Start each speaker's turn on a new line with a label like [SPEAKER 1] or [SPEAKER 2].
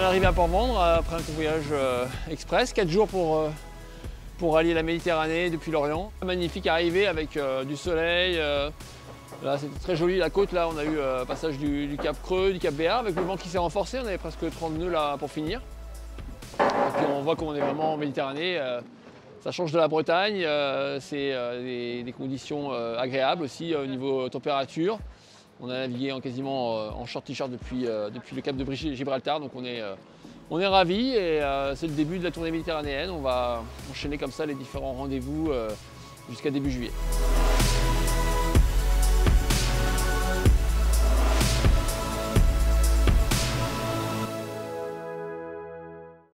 [SPEAKER 1] arrivé à Port-Vendre après un voyage euh, express, 4 jours pour, euh, pour allier la Méditerranée depuis l'Orient. Magnifique arrivée avec euh, du soleil. là, c'était très joli la côte. Là, on a eu passage du, Cap Creux, du Cap Béar avec le vent qui s'est renforcé. On avait presque 30 nœuds là pour finir. On voit qu'on est vraiment en Méditerranée. ça change de la Bretagne. C'est des, des, conditions agréables aussi au niveau température. On a navigué en quasiment euh, en short t-shirt depuis, euh, le cap de Gibraltar, donc on est, euh, on est ravis et c'est le début de la tournée méditerranéenne. On va enchaîner comme ça les différents rendez-vous jusqu'à début juillet.